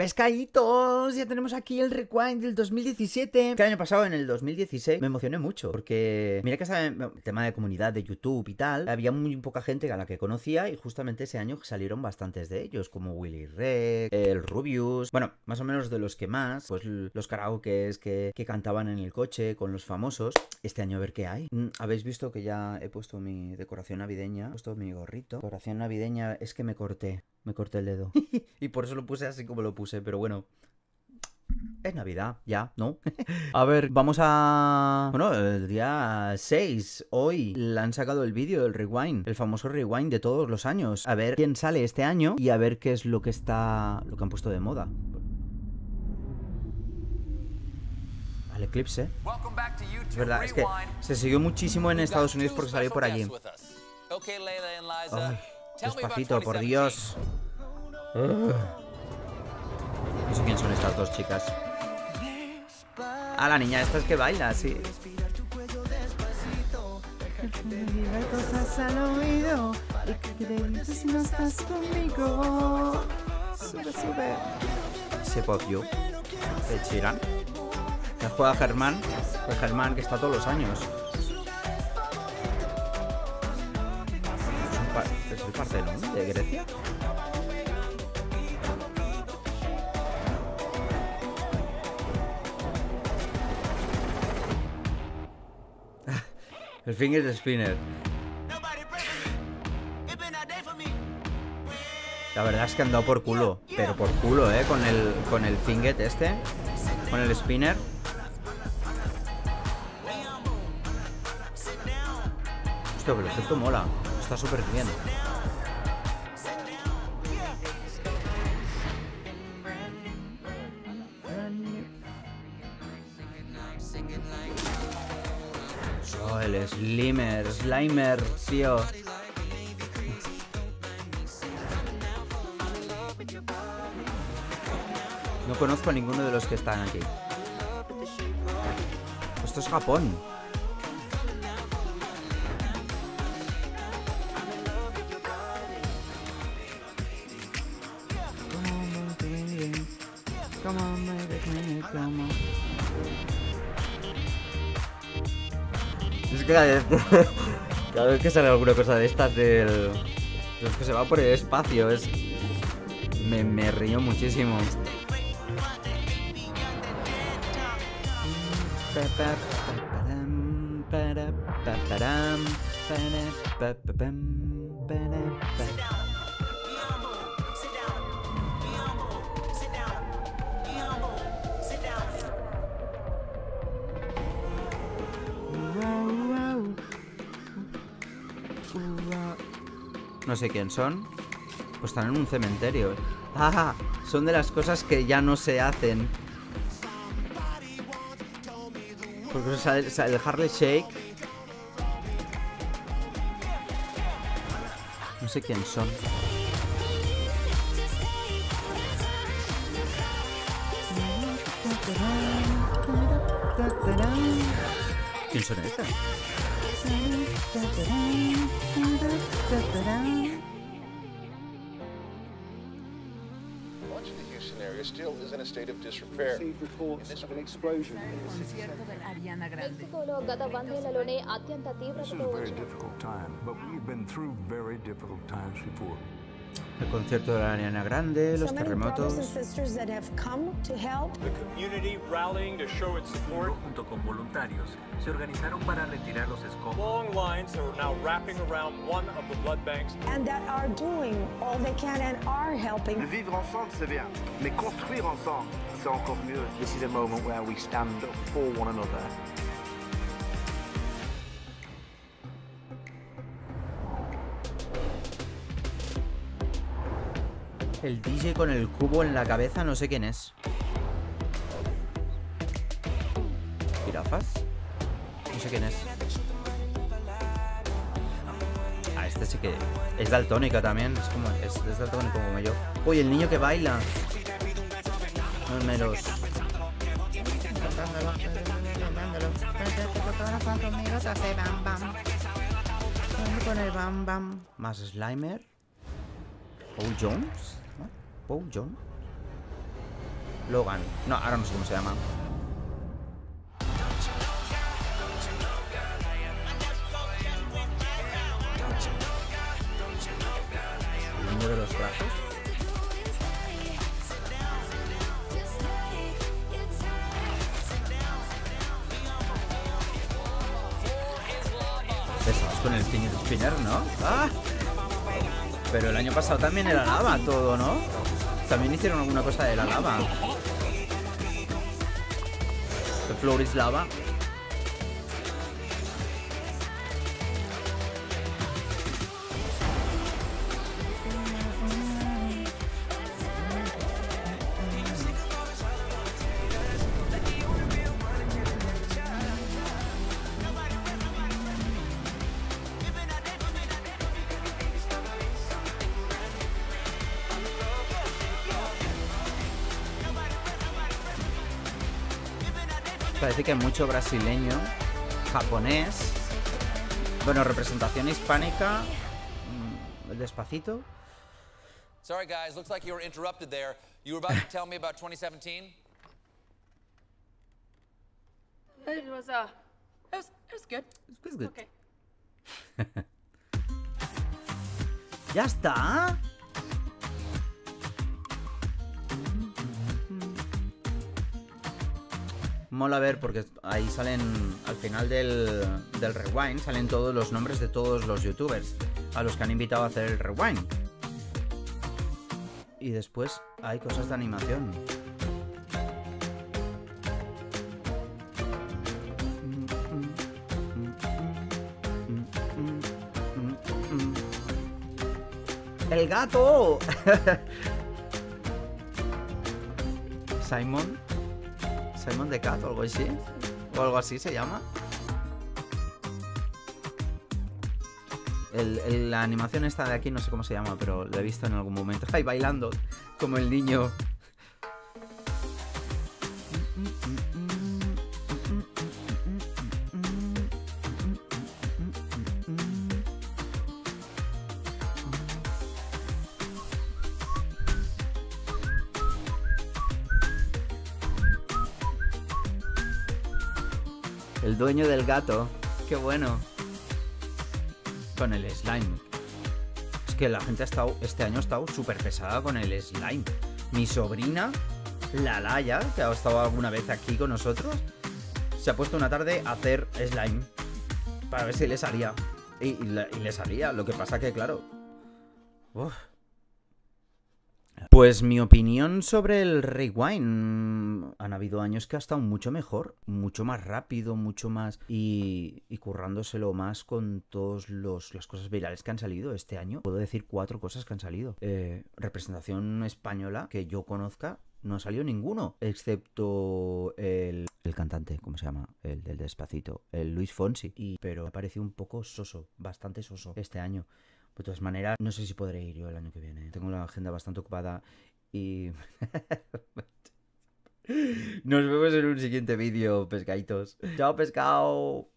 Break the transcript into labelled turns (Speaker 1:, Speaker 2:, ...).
Speaker 1: Pescaditos, ya tenemos aquí el rewind del 2017. Que el año pasado, en el 2016, me emocioné mucho. Porque mira que estaba el tema de comunidad de YouTube y tal. Había muy poca gente a la que conocía. Y justamente ese año salieron bastantes de ellos. Como Willy Rex, el Rubius. Bueno, más o menos de los que más. Pues los karaokes que, que cantaban en el coche con los famosos. Este año a ver qué hay. Mm, Habéis visto que ya he puesto mi decoración navideña. He puesto mi gorrito. Decoración navideña es que me corté. Me corté el dedo. y por eso lo puse así como lo puse. Pero bueno, es Navidad, ya, ¿no? a ver, vamos a... Bueno, el día 6, hoy, le han sacado el vídeo del rewind, el famoso rewind de todos los años. A ver quién sale este año y a ver qué es lo que está... lo que han puesto de moda. Al eclipse.
Speaker 2: Es
Speaker 1: verdad, es que se siguió muchísimo en Estados Unidos porque salió por allí. Ay, despacito, por Dios. No sé quién son estas dos chicas. Ah, la niña esta es que baila, sí. te. Se you. De Chiran. La juega Germán. El Germán que está todos los años. Es, el Partenón de Grecia. El finger spinner. La verdad es que han dado por culo. Pero por culo, eh. Con el, con el finget este. Con el spinner. Hostia, pero efecto mola. Está súper bien. Oh, el Slimer, Slimer, tío. No conozco a ninguno de los que están aquí. Esto es Japón. Es que cada vez, cada vez que sale alguna cosa de estas del. de los que se va por el espacio, es. Me, me río muchísimo. No sé quién son. Pues están en un cementerio. Ah, son de las cosas que ya no se hacen. Porque sale- sale el Harley Shake. No sé quién son. ¿Quién son estas?
Speaker 3: Much of the Houston area still is in a state of disrepair.
Speaker 4: Reports of an explosion.
Speaker 5: This is a very difficult time, but we've been through very difficult times before.
Speaker 1: El concierto de la Ariana Grande, los terremotos.
Speaker 6: sisters that have come to help.
Speaker 7: The community rallying to show its support.
Speaker 8: junto con voluntarios, se organizaron para retirar los escombros.
Speaker 7: Long lines are now wrapping around one of the blood banks.
Speaker 6: and that are doing all they can and are helping.
Speaker 9: Vivre ensemble, c'est bien. Mais construire ensemble, c'est encore mieux. This is a moment where we stand up for one another.
Speaker 1: El DJ con el cubo en la cabeza, no sé quién es. ¿Jirafas? No sé quién es. Ah, este sí que... Es daltónica también, es como... Es, es daltónico como yo. Uy, el niño que baila. No me los... Con el bam bam. Más Slimer. Paul Jones. ¿no? Paul Jones. Logan. No, ahora no sé cómo se llama. El niño de los brazos. Estamos con el Spinner, ¿no? ¡Ah! Pero el año pasado también era lava todo, ¿no? También hicieron alguna cosa de la lava. The floor is lava. Parece que hay mucho brasileño, japonés. Bueno, representación hispánica. mm, Despacito.
Speaker 2: Sorry, guys. Looks like you were interrupted there. You were about to tell me about 2017?
Speaker 10: It was, uh, it was, it was good.
Speaker 1: It's good.
Speaker 10: Okay.
Speaker 1: ¡Ya está! Mola ver porque ahí salen, al final del, del rewind, salen todos los nombres de todos los youtubers a los que han invitado a hacer el rewind. Y después hay cosas de animación. ¡El gato! Simon. Simon the Cat o algo así. O algo así se llama. La animación esta de aquí no sé cómo se llama, pero lo he visto en algún momento. Ahí bailando, como el niño. El dueño del gato. Qué bueno. Con el slime. Es que la gente ha estado, este año ha estado súper pesada con el slime. Mi sobrina, la Laya, que ha estado alguna vez aquí con nosotros, se ha puesto una tarde a hacer slime. Para ver si le salía. Y, le, salía. Lo que pasa que, claro. Pues mi opinión sobre el Rewind. Han habido años que ha estado mucho mejor, mucho más rápido, mucho más. Y, y currándoselo más con todas las cosas virales que han salido este año. Puedo decir cuatro cosas que han salido. Eh, representación española que yo conozca. No ha salido ninguno, excepto el, el cantante, ¿cómo se llama? El del despacito, el Luis Fonsi. Y, pero me ha parecido un poco soso, bastante soso este año. De todas maneras, no sé si podré ir yo el año que viene. Tengo la agenda bastante ocupada y... Nos vemos en un siguiente vídeo, pescaditos. Chao, pescado.